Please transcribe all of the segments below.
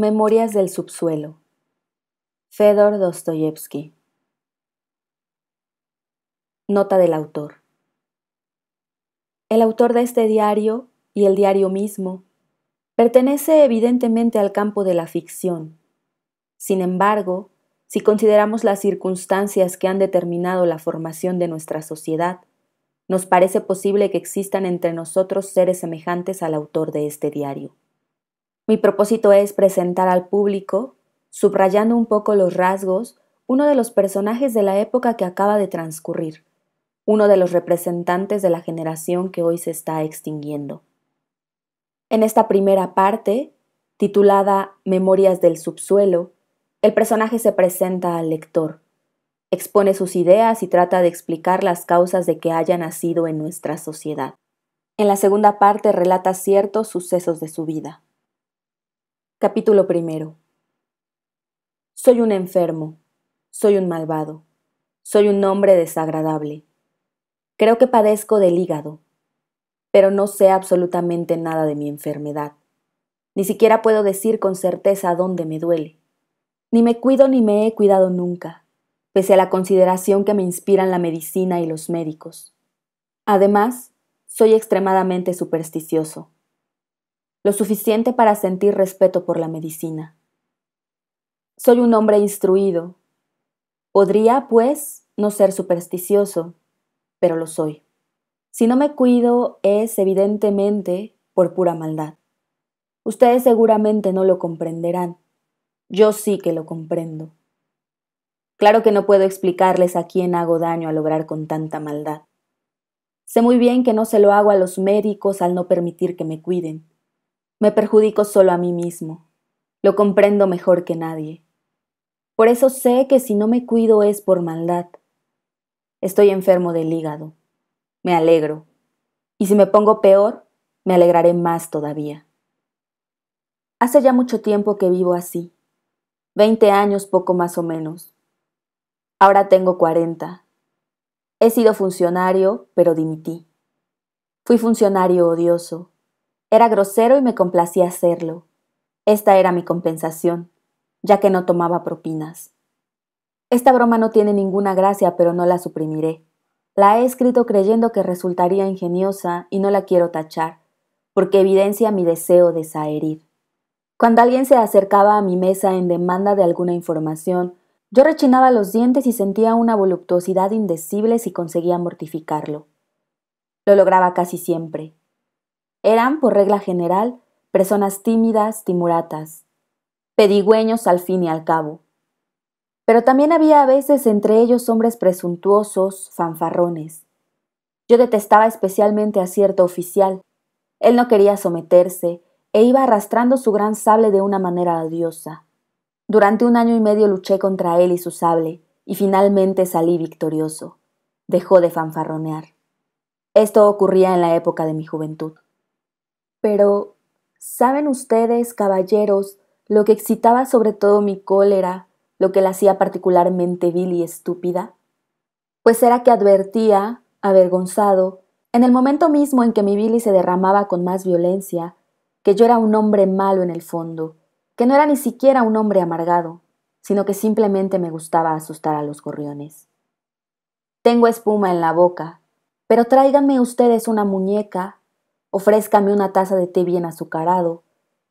Memorias del subsuelo. Fedor Dostoyevsky. Nota del autor. El autor de este diario y el diario mismo pertenece evidentemente al campo de la ficción. Sin embargo, si consideramos las circunstancias que han determinado la formación de nuestra sociedad, nos parece posible que existan entre nosotros seres semejantes al autor de este diario. Mi propósito es presentar al público, subrayando un poco los rasgos, uno de los personajes de la época que acaba de transcurrir, uno de los representantes de la generación que hoy se está extinguiendo. En esta primera parte, titulada Memorias del subsuelo, el personaje se presenta al lector, expone sus ideas y trata de explicar las causas de que haya nacido en nuestra sociedad. En la segunda parte relata ciertos sucesos de su vida. Capítulo primero. Soy un enfermo, soy un malvado, soy un hombre desagradable. Creo que padezco del hígado, pero no sé absolutamente nada de mi enfermedad. Ni siquiera puedo decir con certeza dónde me duele. Ni me cuido ni me he cuidado nunca, pese a la consideración que me inspiran la medicina y los médicos. Además, soy extremadamente supersticioso lo suficiente para sentir respeto por la medicina. Soy un hombre instruido. Podría, pues, no ser supersticioso, pero lo soy. Si no me cuido es, evidentemente, por pura maldad. Ustedes seguramente no lo comprenderán. Yo sí que lo comprendo. Claro que no puedo explicarles a quién hago daño al obrar con tanta maldad. Sé muy bien que no se lo hago a los médicos al no permitir que me cuiden. Me perjudico solo a mí mismo. Lo comprendo mejor que nadie. Por eso sé que si no me cuido es por maldad. Estoy enfermo del hígado. Me alegro. Y si me pongo peor, me alegraré más todavía. Hace ya mucho tiempo que vivo así. Veinte años poco más o menos. Ahora tengo cuarenta. He sido funcionario, pero dimití. Fui funcionario odioso, era grosero y me complacía hacerlo. Esta era mi compensación, ya que no tomaba propinas. Esta broma no tiene ninguna gracia, pero no la suprimiré. La he escrito creyendo que resultaría ingeniosa y no la quiero tachar, porque evidencia mi deseo de saherir. Cuando alguien se acercaba a mi mesa en demanda de alguna información, yo rechinaba los dientes y sentía una voluptuosidad indecible si conseguía mortificarlo. Lo lograba casi siempre, eran, por regla general, personas tímidas, timoratas, pedigüeños al fin y al cabo. Pero también había a veces entre ellos hombres presuntuosos, fanfarrones. Yo detestaba especialmente a cierto oficial. Él no quería someterse e iba arrastrando su gran sable de una manera odiosa. Durante un año y medio luché contra él y su sable, y finalmente salí victorioso. Dejó de fanfarronear. Esto ocurría en la época de mi juventud. Pero, ¿saben ustedes, caballeros, lo que excitaba sobre todo mi cólera, lo que la hacía particularmente vil y estúpida? Pues era que advertía, avergonzado, en el momento mismo en que mi bilis se derramaba con más violencia, que yo era un hombre malo en el fondo, que no era ni siquiera un hombre amargado, sino que simplemente me gustaba asustar a los gorriones. Tengo espuma en la boca, pero tráiganme ustedes una muñeca Ofrézcame una taza de té bien azucarado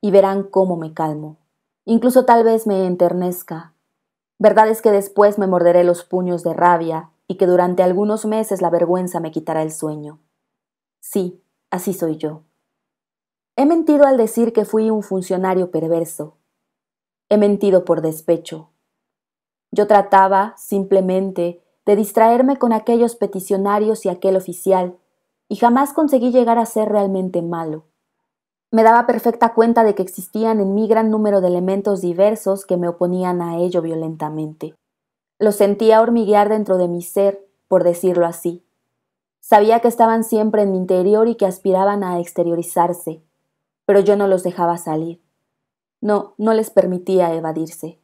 y verán cómo me calmo. Incluso tal vez me enternezca. Verdad es que después me morderé los puños de rabia y que durante algunos meses la vergüenza me quitará el sueño. Sí, así soy yo. He mentido al decir que fui un funcionario perverso. He mentido por despecho. Yo trataba, simplemente, de distraerme con aquellos peticionarios y aquel oficial y jamás conseguí llegar a ser realmente malo. Me daba perfecta cuenta de que existían en mí gran número de elementos diversos que me oponían a ello violentamente. Lo sentía hormiguear dentro de mi ser, por decirlo así. Sabía que estaban siempre en mi interior y que aspiraban a exteriorizarse, pero yo no los dejaba salir. No, no les permitía evadirse.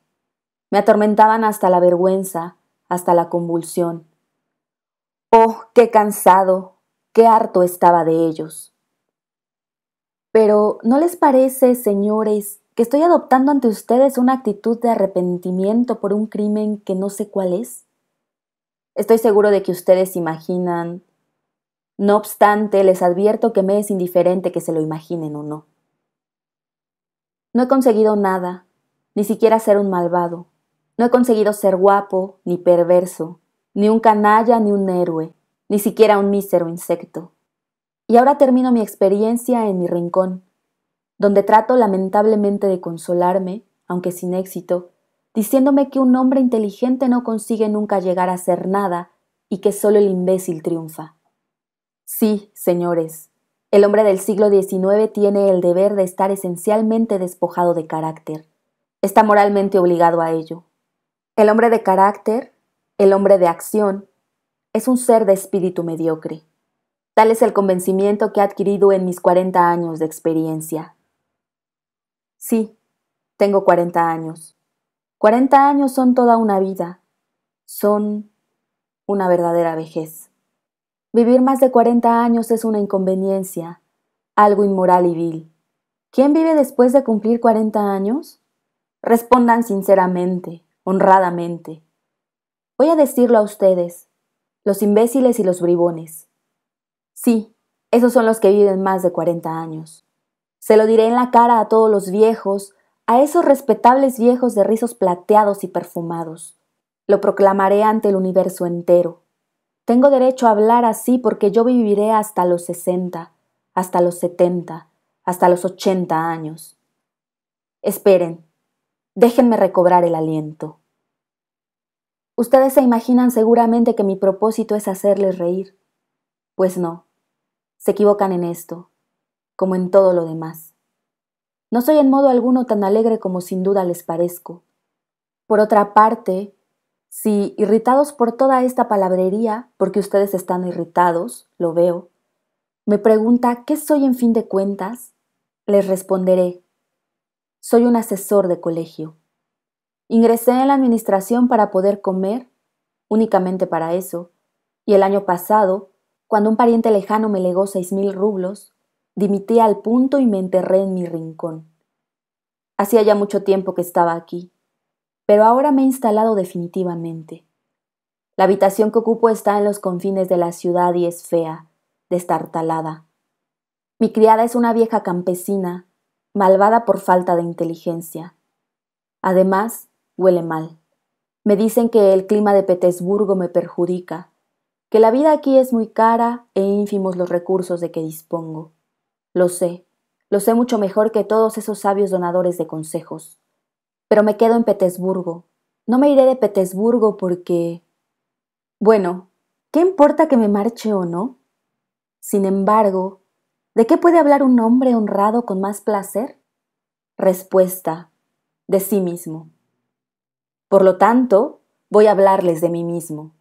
Me atormentaban hasta la vergüenza, hasta la convulsión. Oh, qué cansado, qué harto estaba de ellos. Pero ¿no les parece, señores, que estoy adoptando ante ustedes una actitud de arrepentimiento por un crimen que no sé cuál es? Estoy seguro de que ustedes imaginan. No obstante, les advierto que me es indiferente que se lo imaginen o no. No he conseguido nada, ni siquiera ser un malvado. No he conseguido ser guapo, ni perverso, ni un canalla, ni un héroe, ni siquiera un mísero insecto. Y ahora termino mi experiencia en mi rincón, donde trato lamentablemente de consolarme, aunque sin éxito, diciéndome que un hombre inteligente no consigue nunca llegar a ser nada y que solo el imbécil triunfa. Sí, señores, el hombre del siglo XIX tiene el deber de estar esencialmente despojado de carácter. Está moralmente obligado a ello. El hombre de carácter, el hombre de acción, es un ser de espíritu mediocre. Tal es el convencimiento que he adquirido en mis cuarenta años de experiencia. Sí, tengo cuarenta años. Cuarenta años son toda una vida. Son una verdadera vejez. Vivir más de cuarenta años es una inconveniencia, algo inmoral y vil. ¿Quién vive después de cumplir cuarenta años? Respondan sinceramente, honradamente. Voy a decirlo a ustedes, los imbéciles y los bribones. Sí, esos son los que viven más de cuarenta años. Se lo diré en la cara a todos los viejos, a esos respetables viejos de rizos plateados y perfumados. Lo proclamaré ante el universo entero. Tengo derecho a hablar así porque yo viviré hasta los sesenta, hasta los setenta, hasta los ochenta años. Esperen, déjenme recobrar el aliento. Ustedes se imaginan seguramente que mi propósito es hacerles reír. Pues no, se equivocan en esto como en todo lo demás. No soy en modo alguno tan alegre como sin duda les parezco. Por otra parte, si, irritados por toda esta palabrería, porque ustedes están irritados, lo veo, me pregunta qué soy en fin de cuentas, les responderé, soy un asesor de colegio. Ingresé en la administración para poder comer, únicamente para eso, y el año pasado, cuando un pariente lejano me legó seis mil rublos, Dimití al punto y me enterré en mi rincón. Hacía ya mucho tiempo que estaba aquí, pero ahora me he instalado definitivamente. La habitación que ocupo está en los confines de la ciudad y es fea, destartalada. Mi criada es una vieja campesina, malvada por falta de inteligencia. Además, huele mal. Me dicen que el clima de Petersburgo me perjudica, que la vida aquí es muy cara e ínfimos los recursos de que dispongo. Lo sé, lo sé mucho mejor que todos esos sabios donadores de consejos. Pero me quedo en Petersburgo. No me iré de Petersburgo porque... Bueno, ¿qué importa que me marche o no? Sin embargo, ¿de qué puede hablar un hombre honrado con más placer? Respuesta, de sí mismo. Por lo tanto, voy a hablarles de mí mismo.